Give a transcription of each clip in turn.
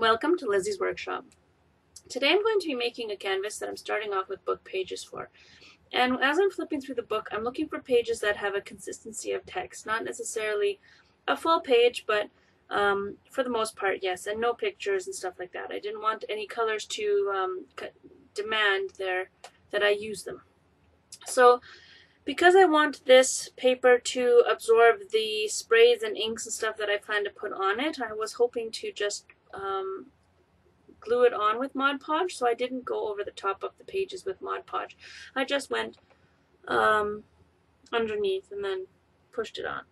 Welcome to Lizzie's Workshop. Today I'm going to be making a canvas that I'm starting off with book pages for. And as I'm flipping through the book, I'm looking for pages that have a consistency of text, not necessarily a full page, but um, for the most part, yes, and no pictures and stuff like that. I didn't want any colors to um, demand there that I use them. So because I want this paper to absorb the sprays and inks and stuff that I plan to put on it, I was hoping to just um, glue it on with Mod Podge, so I didn't go over the top of the pages with Mod Podge. I just went um, underneath and then pushed it on.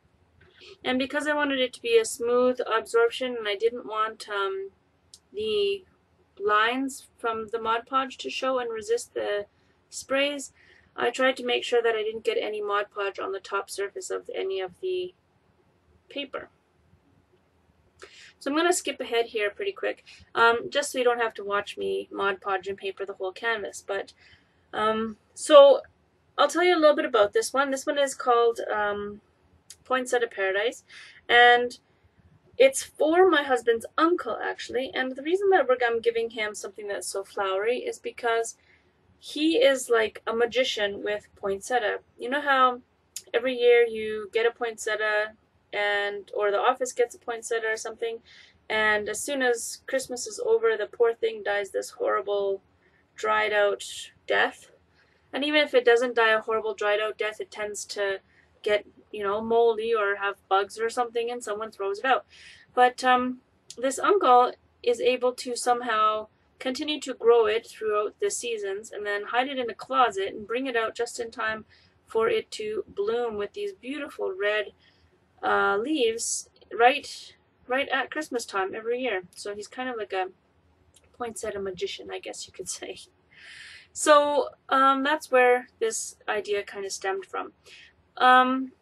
And because I wanted it to be a smooth absorption and I didn't want um, the lines from the Mod Podge to show and resist the sprays, I tried to make sure that I didn't get any Mod Podge on the top surface of any of the paper. So I'm going to skip ahead here pretty quick, um, just so you don't have to watch me Mod Podge and paper the whole canvas. But um, So I'll tell you a little bit about this one. This one is called um, Poinsettia Paradise, and it's for my husband's uncle, actually. And the reason that I'm giving him something that's so flowery is because he is like a magician with poinsettia. You know how every year you get a poinsettia and or the office gets a poinsettia or something and as soon as Christmas is over the poor thing dies this horrible dried out death. And even if it doesn't die a horrible dried out death, it tends to get, you know, moldy or have bugs or something and someone throws it out. But um, this uncle is able to somehow continue to grow it throughout the seasons and then hide it in a closet and bring it out just in time for it to bloom with these beautiful red uh, leaves right right at Christmas time every year. So he's kind of like a poinsettia magician, I guess you could say. So um, that's where this idea kind of stemmed from. Um,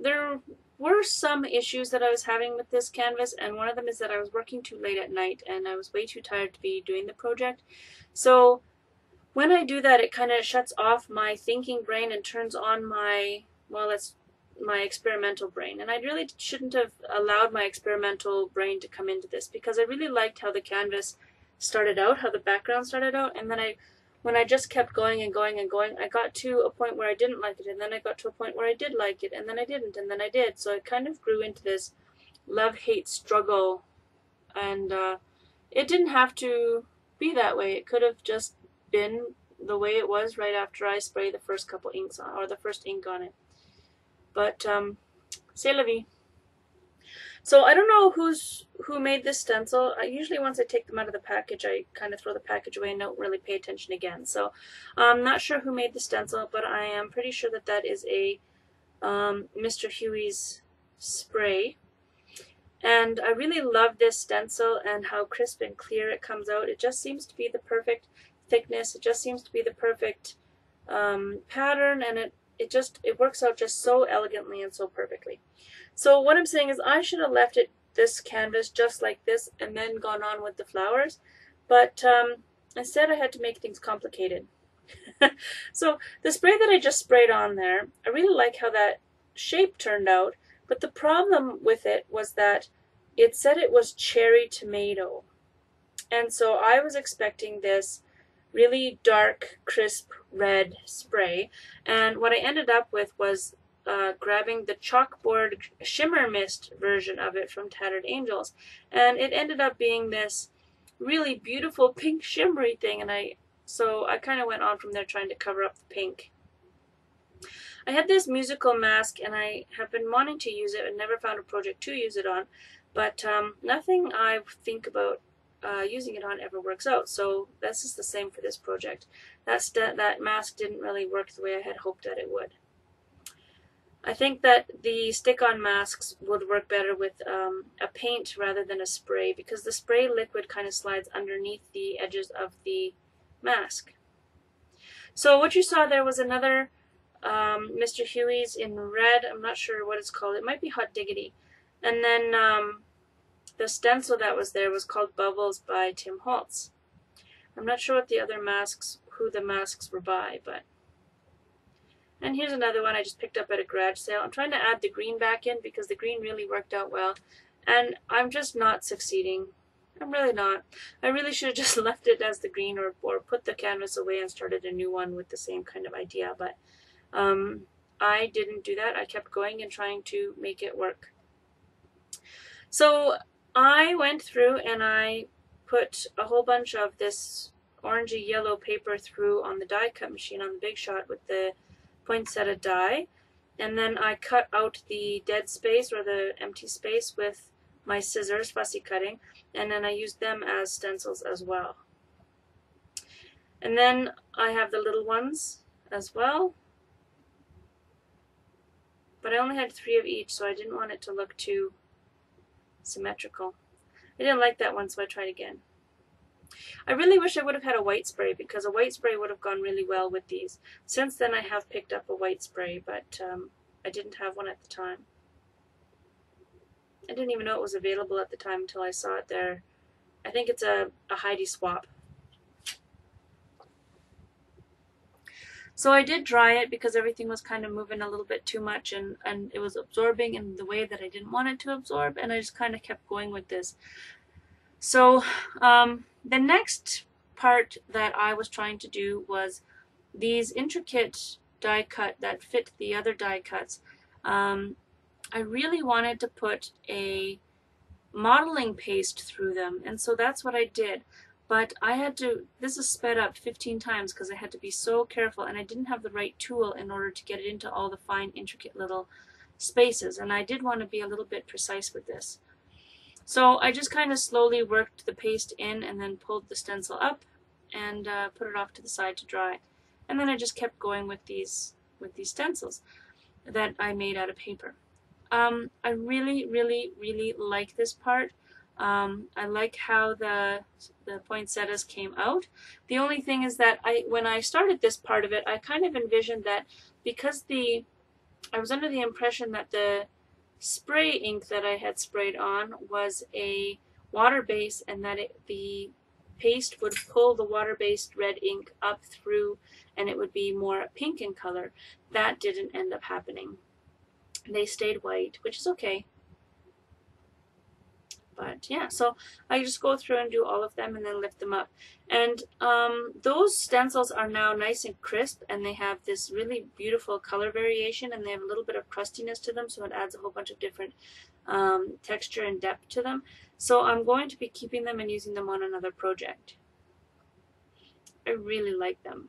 there were some issues that I was having with this canvas, and one of them is that I was working too late at night and I was way too tired to be doing the project. So when I do that, it kind of shuts off my thinking brain and turns on my, well, let's my experimental brain. And I really shouldn't have allowed my experimental brain to come into this because I really liked how the canvas started out, how the background started out, and then I when I just kept going and going and going, I got to a point where I didn't like it, and then I got to a point where I did like it, and then I didn't, and then I did. So it kind of grew into this love-hate struggle, and uh, it didn't have to be that way. It could have just been the way it was right after I sprayed the first couple inks on, or the first ink on it. But um, c'est la vie. So I don't know who's who made this stencil. I usually once I take them out of the package, I kind of throw the package away and don't really pay attention again. So I'm not sure who made the stencil, but I am pretty sure that that is a um, Mr. Huey's spray. And I really love this stencil and how crisp and clear it comes out. It just seems to be the perfect thickness. It just seems to be the perfect um, pattern, and it it just it works out just so elegantly and so perfectly. So what I'm saying is I should have left it this canvas just like this and then gone on with the flowers, but um, instead I had to make things complicated. so the spray that I just sprayed on there, I really like how that shape turned out, but the problem with it was that it said it was cherry tomato. And so I was expecting this really dark, crisp red spray. And what I ended up with was uh, grabbing the chalkboard shimmer mist version of it from Tattered Angels. And it ended up being this really beautiful pink shimmery thing. And I, so I kind of went on from there trying to cover up the pink. I had this musical mask and I have been wanting to use it and never found a project to use it on. But um, nothing I think about uh, using it on ever works out. So this is the same for this project. That, that mask didn't really work the way I had hoped that it would. I think that the stick-on masks would work better with um, a paint rather than a spray because the spray liquid kind of slides underneath the edges of the mask. So what you saw there was another um, Mr. Huey's in red. I'm not sure what it's called. It might be Hot Diggity. And then um, the stencil that was there was called Bubbles by Tim Holtz. I'm not sure what the other masks, who the masks were by, but. And here's another one I just picked up at a garage sale. I'm trying to add the green back in because the green really worked out well. And I'm just not succeeding. I'm really not. I really should have just left it as the green or, or put the canvas away and started a new one with the same kind of idea. But um, I didn't do that. I kept going and trying to make it work. So I went through and I put a whole bunch of this orangey yellow paper through on the die cut machine on the Big Shot with the poinsettia die. And then I cut out the dead space or the empty space with my scissors, fussy cutting, and then I used them as stencils as well. And then I have the little ones as well. But I only had three of each, so I didn't want it to look too symmetrical. I didn't like that one, so I tried again. I really wish I would have had a white spray because a white spray would have gone really well with these. Since then I have picked up a white spray, but um, I didn't have one at the time. I didn't even know it was available at the time until I saw it there. I think it's a, a Heidi Swapp. So I did dry it because everything was kind of moving a little bit too much and, and it was absorbing in the way that I didn't want it to absorb and I just kind of kept going with this. So um, the next part that I was trying to do was these intricate die cut that fit the other die cuts. Um, I really wanted to put a modeling paste through them and so that's what I did but I had to this is sped up 15 times because I had to be so careful and I didn't have the right tool in order to get it into all the fine intricate little spaces and I did want to be a little bit precise with this. So I just kind of slowly worked the paste in and then pulled the stencil up and uh, put it off to the side to dry. And then I just kept going with these with these stencils that I made out of paper. Um, I really, really, really like this part. Um, I like how the the poinsettias came out. The only thing is that I, when I started this part of it, I kind of envisioned that because the, I was under the impression that the spray ink that I had sprayed on was a water base and that it, the paste would pull the water-based red ink up through and it would be more pink in color. That didn't end up happening. They stayed white, which is okay. But yeah, so I just go through and do all of them and then lift them up. And um, those stencils are now nice and crisp and they have this really beautiful color variation and they have a little bit of crustiness to them so it adds a whole bunch of different um, texture and depth to them. So I'm going to be keeping them and using them on another project. I really like them.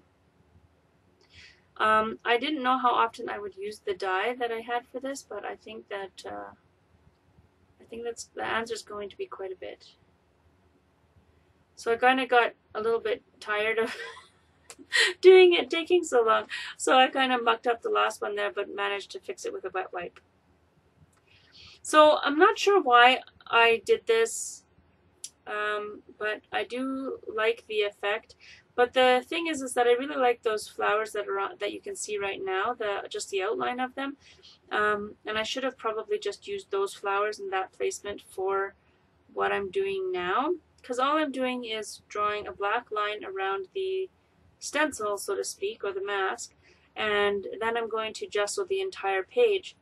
Um, I didn't know how often I would use the die that I had for this, but I think that uh, think that's the answer is going to be quite a bit. So I kind of got a little bit tired of doing it, taking so long. So I kind of mucked up the last one there, but managed to fix it with a wet wipe. So I'm not sure why I did this, um, but I do like the effect. But the thing is, is that I really like those flowers that are that you can see right now, the just the outline of them. Um, and I should have probably just used those flowers in that placement for what I'm doing now. Because all I'm doing is drawing a black line around the stencil, so to speak, or the mask. And then I'm going to gesso the entire page.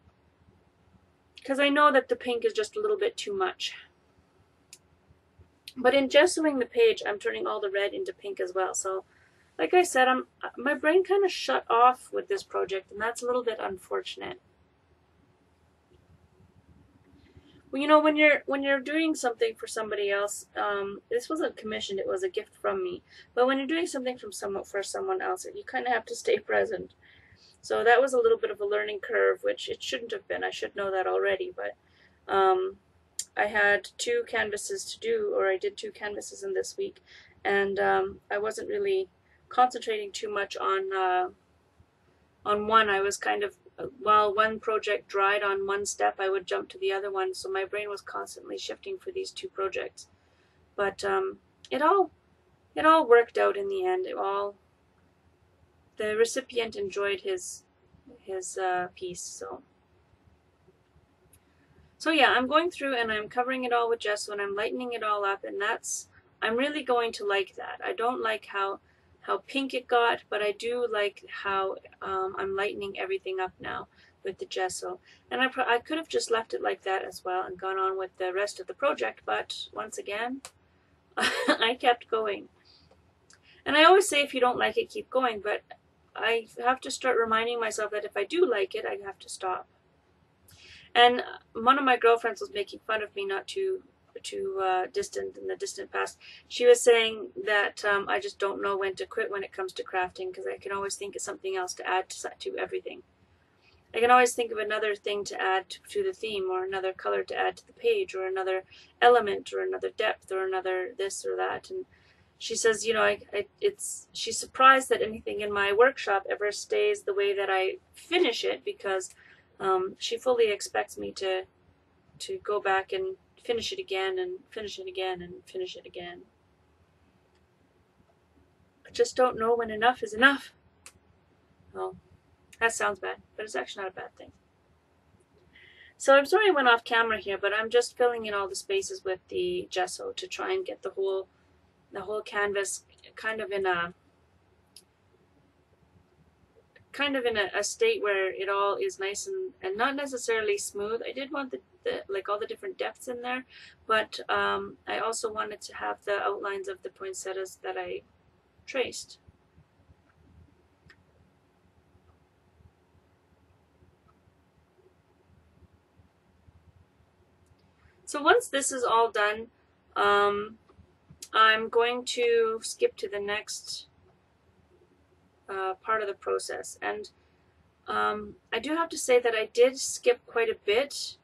Because I know that the pink is just a little bit too much. But in gessoing the page, I'm turning all the red into pink as well. So, like I said, I'm my brain kind of shut off with this project, and that's a little bit unfortunate. Well, you know, when you're when you're doing something for somebody else, um, this wasn't commissioned; it was a gift from me. But when you're doing something from someone for someone else, you kind of have to stay present. So that was a little bit of a learning curve, which it shouldn't have been. I should know that already, but um, I had two canvases to do, or I did two canvases in this week, and um, I wasn't really concentrating too much on uh, on one. I was kind of while one project dried on one step, I would jump to the other one. So my brain was constantly shifting for these two projects. But um, it all it all worked out in the end. It all the recipient enjoyed his his uh, piece. So. So yeah, I'm going through and I'm covering it all with gesso and I'm lightening it all up and that's, I'm really going to like that. I don't like how, how pink it got, but I do like how um, I'm lightening everything up now with the gesso. And I, I could have just left it like that as well and gone on with the rest of the project, but once again, I kept going. And I always say if you don't like it, keep going, but I have to start reminding myself that if I do like it, I have to stop. And one of my girlfriends was making fun of me not too too uh, distant in the distant past. She was saying that um, I just don't know when to quit when it comes to crafting because I can always think of something else to add to, to everything. I can always think of another thing to add to, to the theme or another color to add to the page or another element or another depth or another this or that. And she says, you know, I, I, it's she's surprised that anything in my workshop ever stays the way that I finish it because um, she fully expects me to to go back and finish it again and finish it again and finish it again. I just don't know when enough is enough. Well, that sounds bad, but it's actually not a bad thing. So I'm sorry I went off camera here, but I'm just filling in all the spaces with the gesso to try and get the whole the whole canvas kind of in a kind of in a, a, state where it all is nice and, and not necessarily smooth. I did want the, the like all the different depths in there, but um, I also wanted to have the outlines of the poinsettias that I traced. So once this is all done, um, I'm going to skip to the next uh, part of the process. And um, I do have to say that I did skip quite a bit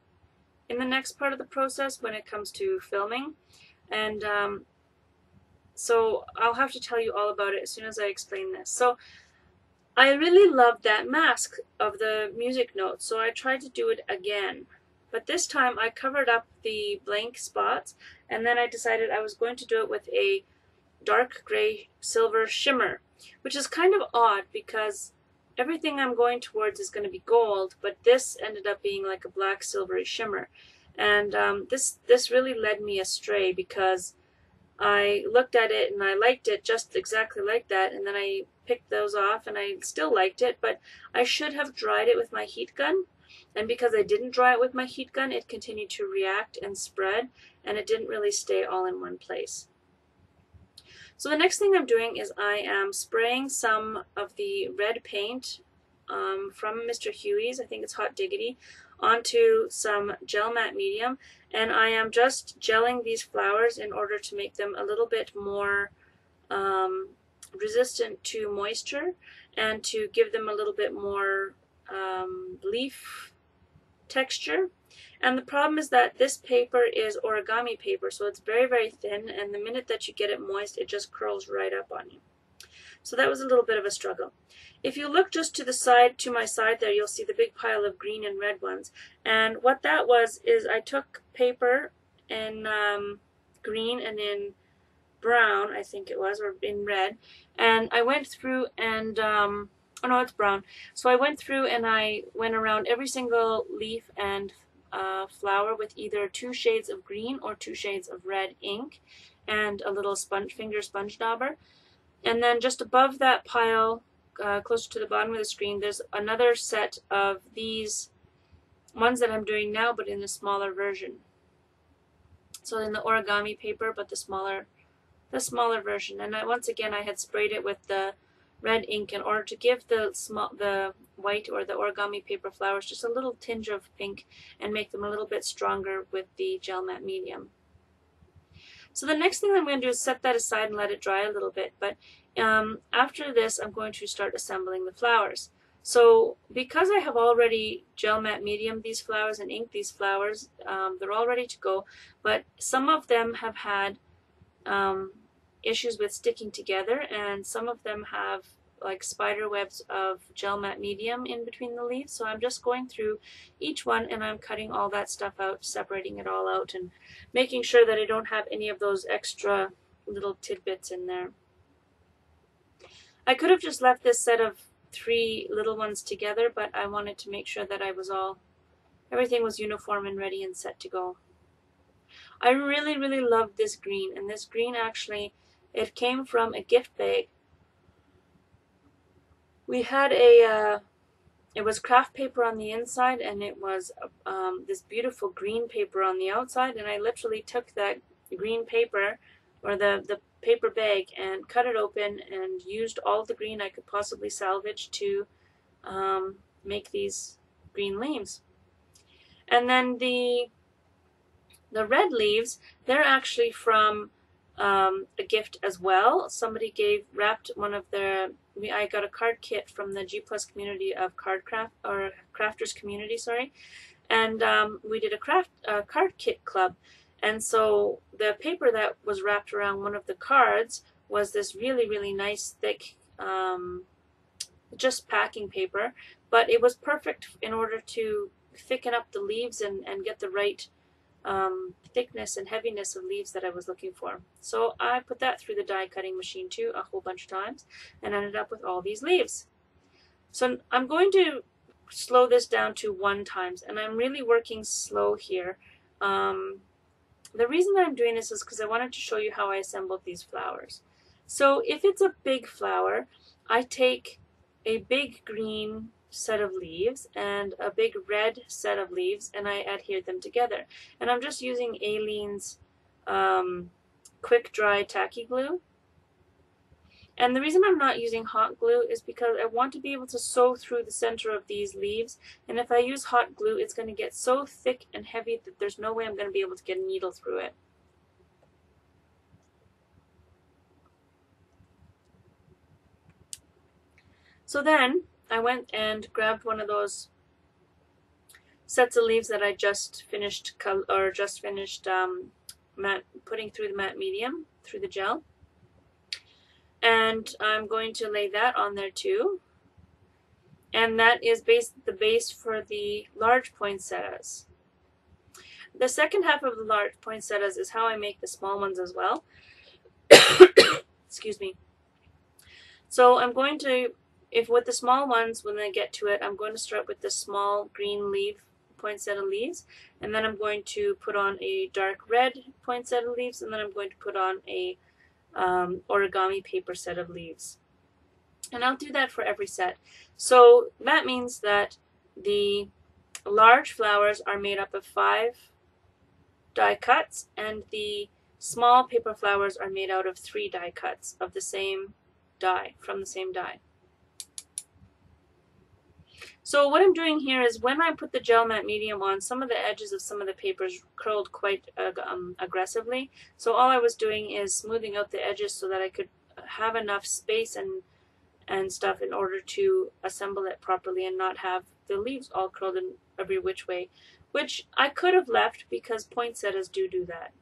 in the next part of the process when it comes to filming. And um, so I'll have to tell you all about it as soon as I explain this. So I really loved that mask of the music notes, so I tried to do it again. But this time I covered up the blank spots and then I decided I was going to do it with a dark gray silver shimmer, which is kind of odd because everything I'm going towards is going to be gold, but this ended up being like a black silvery shimmer. And um, this, this really led me astray because I looked at it and I liked it just exactly like that, and then I picked those off and I still liked it, but I should have dried it with my heat gun and because I didn't dry it with my heat gun, it continued to react and spread, and it didn't really stay all in one place. So the next thing I'm doing is I am spraying some of the red paint um, from Mr. Huey's, I think it's Hot Diggity, onto some gel matte medium, and I am just gelling these flowers in order to make them a little bit more um, resistant to moisture and to give them a little bit more um, leaf texture. And the problem is that this paper is origami paper, so it's very, very thin, and the minute that you get it moist, it just curls right up on you. So that was a little bit of a struggle. If you look just to the side, to my side there, you'll see the big pile of green and red ones. And what that was is I took paper in um, green and in brown, I think it was, or in red, and I went through and um, oh no, it's brown. So I went through and I went around every single leaf and uh, flower with either two shades of green or two shades of red ink and a little sponge finger sponge dauber. And then just above that pile, uh, closer to the bottom of the screen, there's another set of these ones that I'm doing now, but in a smaller version. So in the origami paper, but the smaller, the smaller version. And I, once again, I had sprayed it with the red ink in order to give the small the white or the origami paper flowers just a little tinge of pink and make them a little bit stronger with the gel matte medium. So the next thing I'm going to do is set that aside and let it dry a little bit. But um, after this, I'm going to start assembling the flowers. So because I have already gel matte medium these flowers and ink these flowers, um, they're all ready to go. But some of them have had um, issues with sticking together and some of them have like spider webs of gel matte medium in between the leaves so I'm just going through each one and I'm cutting all that stuff out separating it all out and making sure that I don't have any of those extra little tidbits in there I could have just left this set of three little ones together but I wanted to make sure that I was all everything was uniform and ready and set to go I really really loved this green and this green actually it came from a gift bag. We had a, uh, it was craft paper on the inside and it was um, this beautiful green paper on the outside and I literally took that green paper or the, the paper bag and cut it open and used all the green I could possibly salvage to um, make these green leaves. And then the the red leaves, they're actually from um, a gift as well. Somebody gave wrapped one of their. I got a card kit from the G Plus community of card craft or crafters community, sorry, and um, we did a craft card kit club. And so the paper that was wrapped around one of the cards was this really really nice thick um, just packing paper, but it was perfect in order to thicken up the leaves and, and get the right um, thickness and heaviness of leaves that I was looking for. So I put that through the die cutting machine too a whole bunch of times and ended up with all these leaves. So I'm going to slow this down to one times and I'm really working slow here. Um, the reason that I'm doing this is because I wanted to show you how I assembled these flowers. So if it's a big flower, I take a big green set of leaves and a big red set of leaves and I adhere them together. And I'm just using Aleene's um, quick dry tacky glue. And the reason I'm not using hot glue is because I want to be able to sew through the center of these leaves. And if I use hot glue, it's going to get so thick and heavy that there's no way I'm going to be able to get a needle through it. So then I went and grabbed one of those sets of leaves that I just finished or just finished um, matte, putting through the matte medium through the gel. And I'm going to lay that on there too. And that is base, the base for the large poinsettias. The second half of the large poinsettias is how I make the small ones as well. Excuse me. So I'm going to if with the small ones, when I get to it, I'm going to start with the small green leaf poinsettia leaves, and then I'm going to put on a dark red poinsettia leaves, and then I'm going to put on a um, origami paper set of leaves. And I'll do that for every set. So that means that the large flowers are made up of five die cuts, and the small paper flowers are made out of three die cuts of the same die, from the same die. So what I'm doing here is when I put the gel matte medium on, some of the edges of some of the papers curled quite uh, um, aggressively. So all I was doing is smoothing out the edges so that I could have enough space and and stuff in order to assemble it properly and not have the leaves all curled in every which way, which I could have left because poinsettias do do that.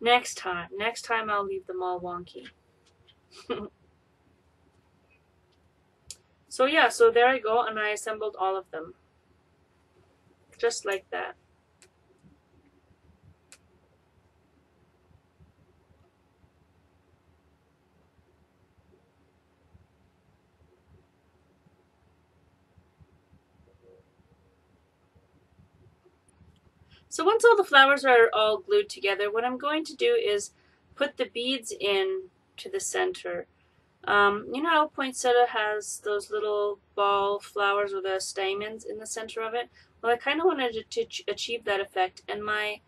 Next time, next time I'll leave them all wonky. So yeah, so there I go, and I assembled all of them. Just like that. So once all the flowers are all glued together, what I'm going to do is put the beads in to the center. Um, you know how poinsettia has those little ball flowers with the stamens in the center of it? Well, I kind of wanted to, to, achieve that effect, and my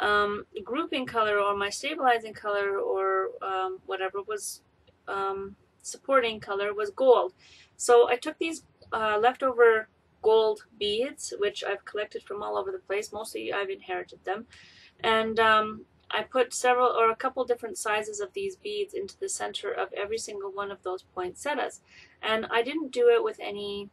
um, grouping color or my stabilizing color or um, whatever was um, supporting color was gold. So I took these uh, leftover gold beads, which I've collected from all over the place. Mostly I've inherited them. And um, I put several or a couple different sizes of these beads into the center of every single one of those poinsettias. And I didn't do it with any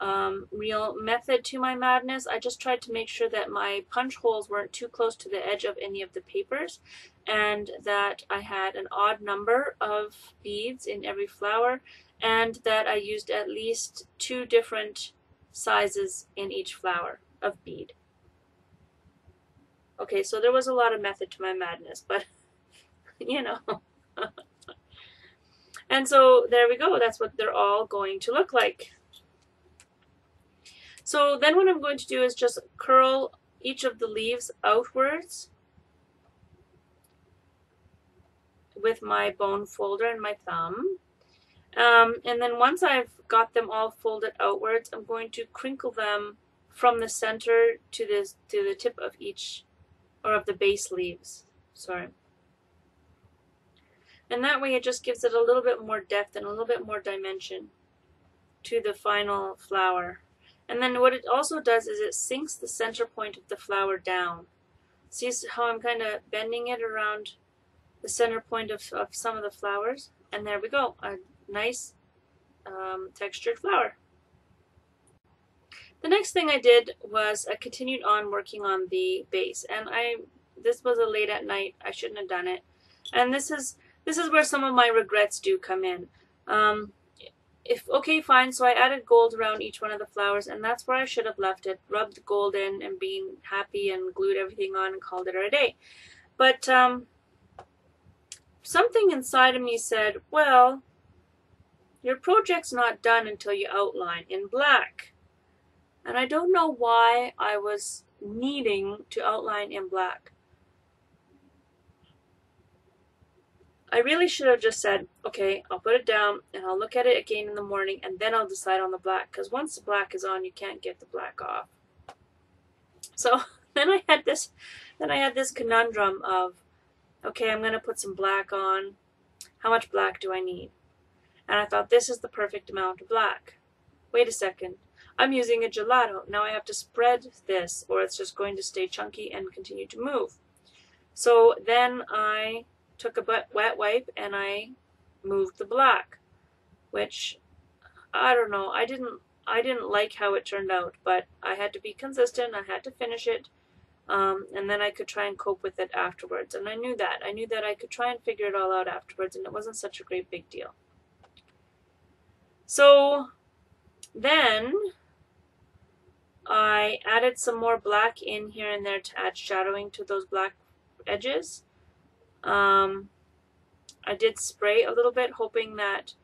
um, real method to my madness. I just tried to make sure that my punch holes weren't too close to the edge of any of the papers and that I had an odd number of beads in every flower and that I used at least two different sizes in each flower of bead. Okay, so there was a lot of method to my madness, but you know. and so there we go. That's what they're all going to look like. So then what I'm going to do is just curl each of the leaves outwards with my bone folder and my thumb. Um, and then once I've got them all folded outwards, I'm going to crinkle them from the center to the, to the tip of each or of the base leaves. Sorry. And that way it just gives it a little bit more depth and a little bit more dimension to the final flower. And then what it also does is it sinks the center point of the flower down. See how I'm kind of bending it around the center point of, of some of the flowers? And there we go, a nice um, textured flower. The next thing I did was I continued on working on the base. And I this was a late at night. I shouldn't have done it. And this is this is where some of my regrets do come in. Um, if okay, fine. So I added gold around each one of the flowers, and that's where I should have left it. Rubbed gold in and being happy and glued everything on and called it a day. But um, something inside of me said, "Well, your project's not done until you outline in black." And I don't know why I was needing to outline in black. I really should have just said, okay, I'll put it down and I'll look at it again in the morning and then I'll decide on the black because once the black is on, you can't get the black off. So then I had this, then I had this conundrum of, okay, I'm going to put some black on. How much black do I need? And I thought this is the perfect amount of black. Wait a second. I'm using a gelato. Now I have to spread this or it's just going to stay chunky and continue to move. So then I took a wet wipe and I moved the black, which I don't know. I didn't I didn't like how it turned out, but I had to be consistent. I had to finish it. Um, and then I could try and cope with it afterwards. And I knew that. I knew that I could try and figure it all out afterwards, and it wasn't such a great big deal. So then I added some more black in here and there to add shadowing to those black edges. Um, I did spray a little bit, hoping that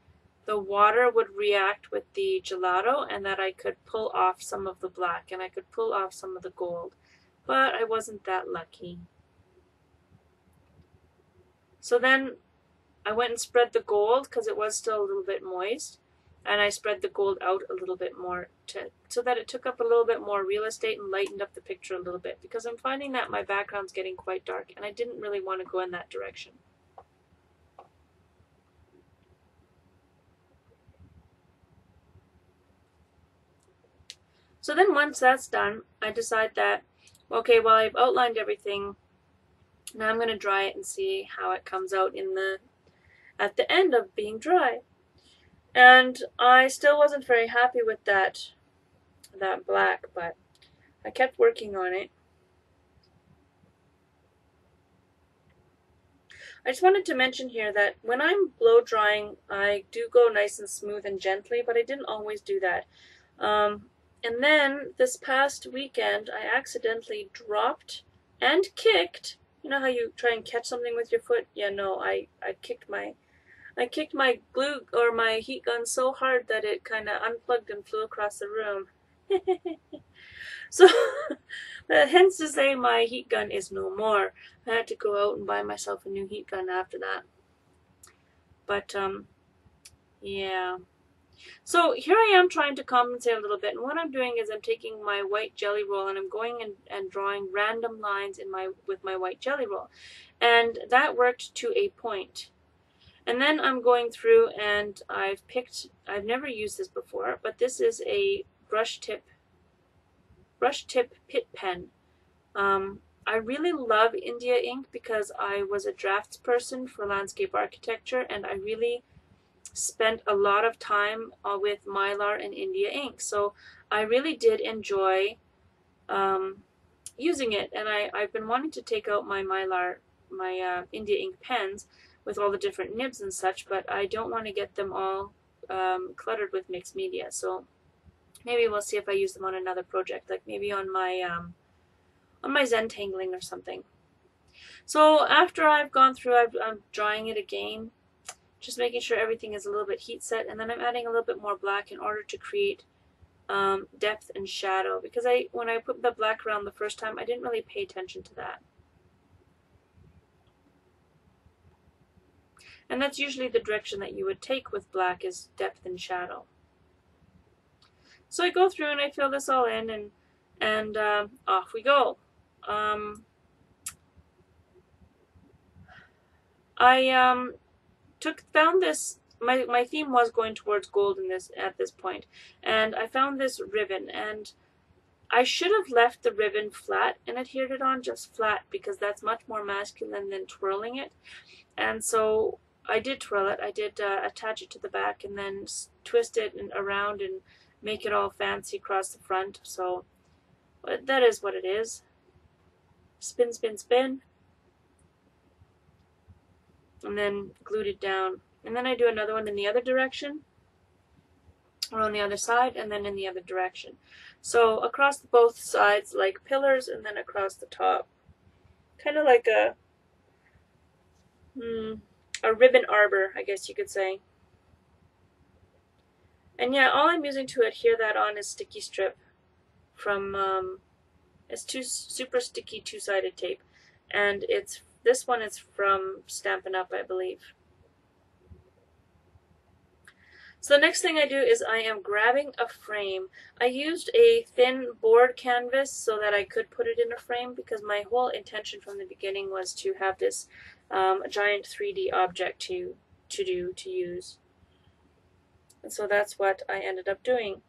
the water would react with the gelato and that I could pull off some of the black and I could pull off some of the gold. But I wasn't that lucky. So then I went and spread the gold because it was still a little bit moist and I spread the gold out a little bit more to so that it took up a little bit more real estate and lightened up the picture a little bit because I'm finding that my background's getting quite dark and I didn't really want to go in that direction. So then once that's done, I decide that, okay, well I've outlined everything, now I'm going to dry it and see how it comes out in the at the end of being dry. And I still wasn't very happy with that that black, but I kept working on it. I just wanted to mention here that when I'm blow drying, I do go nice and smooth and gently, but I didn't always do that. Um, and then this past weekend, I accidentally dropped and kicked. You know how you try and catch something with your foot? Yeah, no, I, I kicked my I kicked my glue or my heat gun so hard that it kind of unplugged and flew across the room. so, hence to say my heat gun is no more. I had to go out and buy myself a new heat gun after that. But, um, yeah. So here I am trying to compensate a little bit, and what I'm doing is I'm taking my white jelly roll and I'm going and, and drawing random lines in my with my white jelly roll. And that worked to a point. And then I'm going through and I've picked, I've never used this before, but this is a brush tip, brush tip Pitt pen. Um, I really love India ink because I was a drafts person for landscape architecture and I really spent a lot of time uh, with Mylar and India ink. So I really did enjoy um, using it and I, I've been wanting to take out my Mylar, my uh, India ink pens with all the different nibs and such, but I don't want to get them all um, cluttered with mixed media. So maybe we'll see if I use them on another project, like maybe on my um, on my Zentangling or something. So after I've gone through, i am drying it again, just making sure everything is a little bit heat set, and then I'm adding a little bit more black in order to create um, depth and shadow. Because I, when I put the black around the first time, I didn't really pay attention to that. And that's usually the direction that you would take with black is depth and shadow. So I go through and I fill this all in and, and uh, off we go. Um, I um, took found this my my theme was going towards gold in this at this point, and I found this ribbon and I should have left the ribbon flat and adhered it on just flat because that's much more masculine than twirling it. And so I did twirl it. I did uh, attach it to the back and then twist it and around and make it all fancy across the front. So that is what it is. Spin, spin, spin. And then glued it down. And then I do another one in the other direction or on the other side and then in the other direction. So across both sides like pillars and then across the top. Kind of like a hmm, a ribbon arbor, I guess you could say. And yeah, all I'm using to adhere that on is sticky strip from um, it's two super sticky two-sided tape, and it's this one is from Stampin' Up, I believe. So the next thing I do is I am grabbing a frame. I used a thin board canvas so that I could put it in a frame because my whole intention from the beginning was to have this um, giant 3D object to, to do, to use. And so that's what I ended up doing.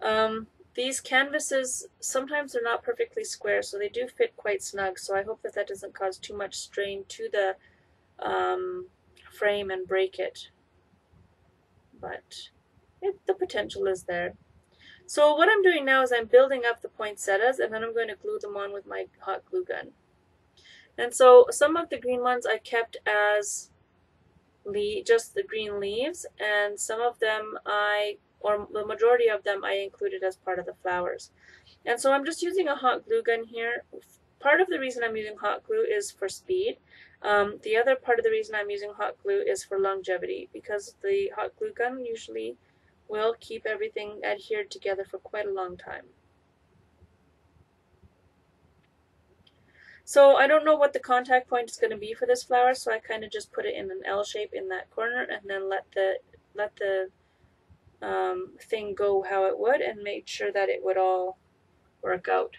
Um, these canvases, sometimes they're not perfectly square, so they do fit quite snug, so I hope that that doesn't cause too much strain to the um, frame and break it but it, the potential is there. So what I'm doing now is I'm building up the poinsettias and then I'm going to glue them on with my hot glue gun. And so some of the green ones I kept as le just the green leaves and some of them I, or the majority of them I included as part of the flowers. And so I'm just using a hot glue gun here. Part of the reason I'm using hot glue is for speed. Um, the other part of the reason I'm using hot glue is for longevity because the hot glue gun usually will keep everything adhered together for quite a long time. So I don't know what the contact point is going to be for this flower, so I kind of just put it in an L shape in that corner and then let the let the um, thing go how it would and make sure that it would all work out.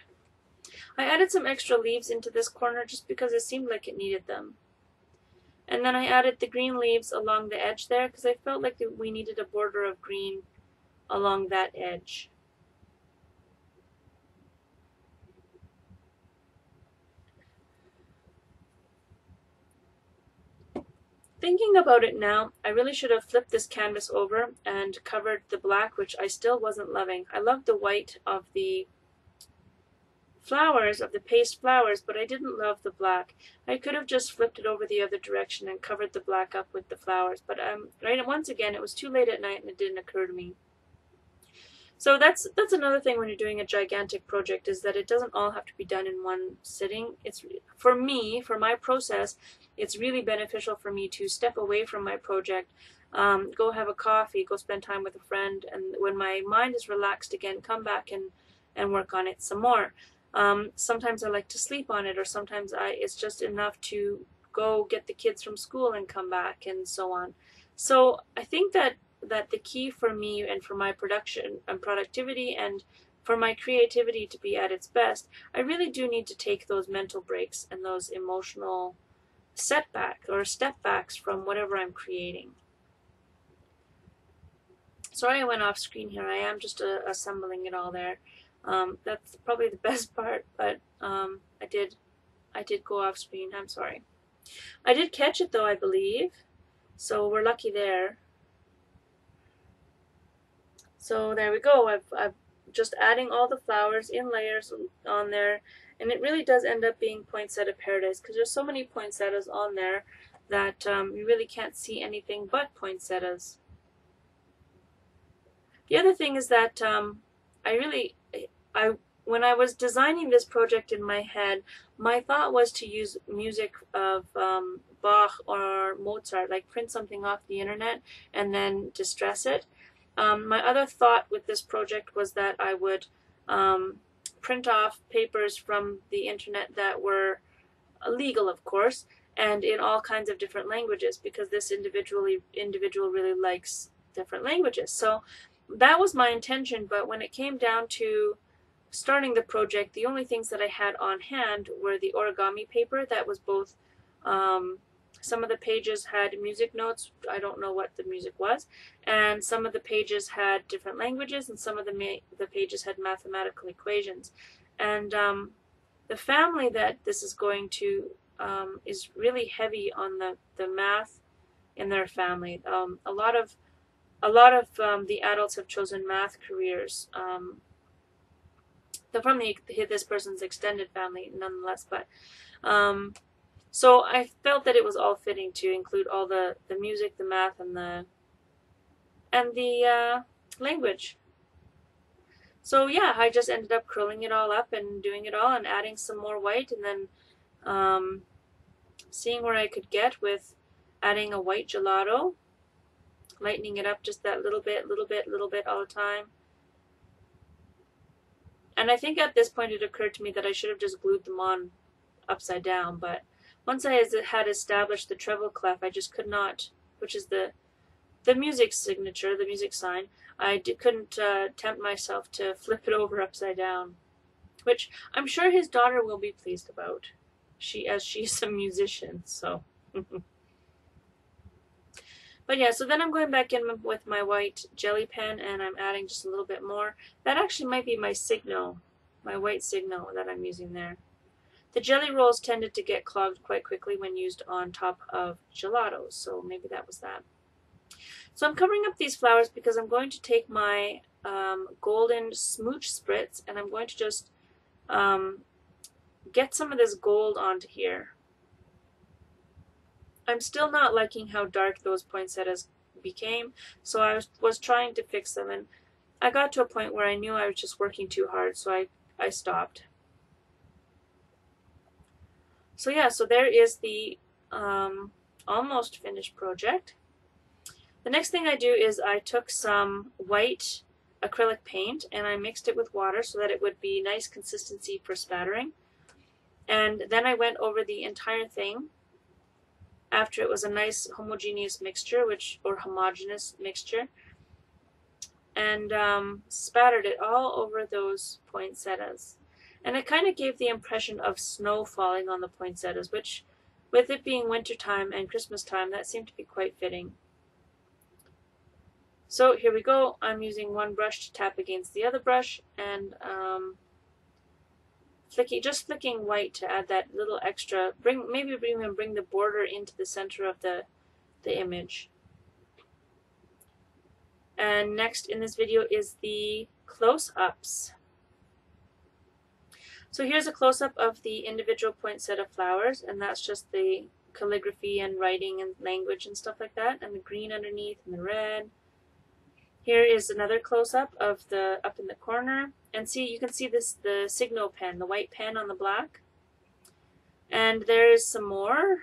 I added some extra leaves into this corner just because it seemed like it needed them. And then I added the green leaves along the edge there because I felt like we needed a border of green along that edge. Thinking about it now, I really should have flipped this canvas over and covered the black, which I still wasn't loving. I loved the white of the flowers of the paste flowers, but I didn't love the black. I could have just flipped it over the other direction and covered the black up with the flowers, but um, right once again, it was too late at night and it didn't occur to me. So that's that's another thing when you're doing a gigantic project is that it doesn't all have to be done in one sitting. It's for me, for my process, it's really beneficial for me to step away from my project, um, go have a coffee, go spend time with a friend, and when my mind is relaxed again, come back and and work on it some more. Um, sometimes I like to sleep on it, or sometimes I it's just enough to go get the kids from school and come back, and so on. So I think that that the key for me and for my production and productivity and for my creativity to be at its best, I really do need to take those mental breaks and those emotional setbacks or step backs from whatever I'm creating. Sorry I went off screen here. I am just uh, assembling it all there. Um, that's probably the best part, but um, I did I did go off screen. I'm sorry. I did catch it though, I believe. So we're lucky there. So there we go. I've, I've just adding all the flowers in layers on there. And it really does end up being poinsettia paradise because there's so many poinsettias on there that um, you really can't see anything but poinsettias. The other thing is that um, I really I when I was designing this project in my head, my thought was to use music of um, Bach or Mozart, like print something off the internet and then distress it. Um, my other thought with this project was that I would um, print off papers from the internet that were legal, of course, and in all kinds of different languages because this individually individual really likes different languages. So that was my intention, but when it came down to starting the project, the only things that I had on hand were the origami paper that was both um, some of the pages had music notes. I don't know what the music was. And some of the pages had different languages, and some of the, the pages had mathematical equations. And um, the family that this is going to um, is really heavy on the, the math in their family. Um, a lot of a lot of um, the adults have chosen math careers. Um, from the, this person's extended family, nonetheless, but um, so I felt that it was all fitting to include all the, the music, the math, and the and the uh, language. So yeah, I just ended up curling it all up and doing it all and adding some more white and then um, seeing where I could get with adding a white gelato, lightening it up just that little bit, little bit, little bit all the time. And I think at this point it occurred to me that I should have just glued them on upside down, but once I had established the treble clef, I just could not, which is the the music signature, the music sign, I d- couldn't uh, tempt myself to flip it over upside down, which I'm sure his daughter will be pleased about. She, as she's a musician, so. but yeah, so then I'm going back in with my white jelly pen and I'm adding just a little bit more. That actually might be my Signo, my white signal that I'm using there. The Gelly Rolls tended to get clogged quite quickly when used on top of gelatos, so maybe that was that. So I'm covering up these flowers because I'm going to take my um, golden smooch spritz and I'm going to just um, get some of this gold onto here. I'm still not liking how dark those poinsettias became, so I was, was trying to fix them and I got to a point where I knew I was just working too hard, so I, I stopped. So yeah, so there is the um, almost finished project. The next thing I do is I took some white acrylic paint and I mixed it with water so that it would be nice consistency for spattering. And then I went over the entire thing after it was a nice homogeneous mixture, which or homogeneous mixture, and um, spattered it all over those poinsettias and it kind of gave the impression of snow falling on the poinsettias, which, with it being wintertime and Christmas time, that seemed to be quite fitting. So here we go. I'm using one brush to tap against the other brush and um, flicking, just flicking white to add that little extra, bring maybe even bring the border into the center of the, the image. And next in this video is the close-ups. So here's a close-up of the individual poinsettia flowers, and that's just the calligraphy and writing and language and stuff like that, and the green underneath and the red. Here is another close-up of the up in the corner, and see you can see this the Signo pen, the white pen on the black. And there's some more.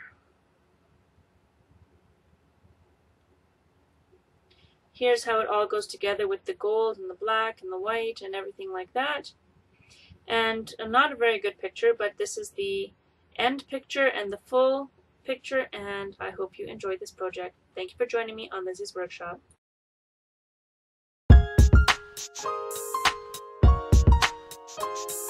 Here's how it all goes together with the gold and the black and the white and everything like that and not a very good picture, but this is the end picture and the full picture, and I hope you enjoyed this project. Thank you for joining me on Lizzie's workshop. Thank you.